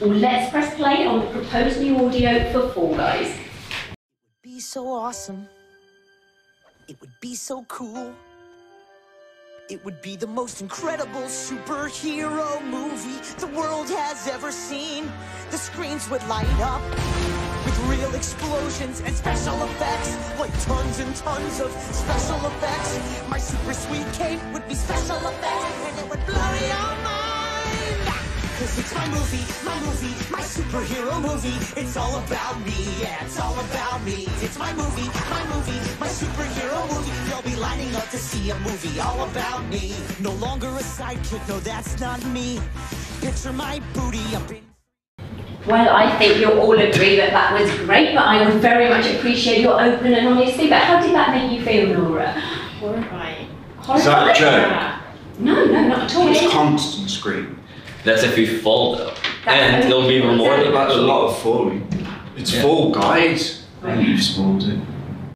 or let's press play on the proposed new audio for Fall Guys. It would be so awesome. It would be so cool. It would be the most incredible superhero movie the world has ever seen. The screens would light up with real explosions and special effects, like tons and tons of special effects. My super sweet cape would be special effects, Cause it's my movie, my movie, my superhero movie. It's all about me, yeah, it's all about me. It's my movie, my movie, my superhero movie. You'll be lining up to see a movie all about me. No longer a sidekick, no, that's not me. Picture my booty up in. Well, I think you'll all agree that that was great, but I would very much appreciate your open and honesty. But how did that make you feel, Nora? Horrifying. Is that a joke? No, no, not at all. It's constant scream. That's if we fall though. That's and it'll be even more than That's a lot of falling. It's Yeah. fall guys. And you've spawned it.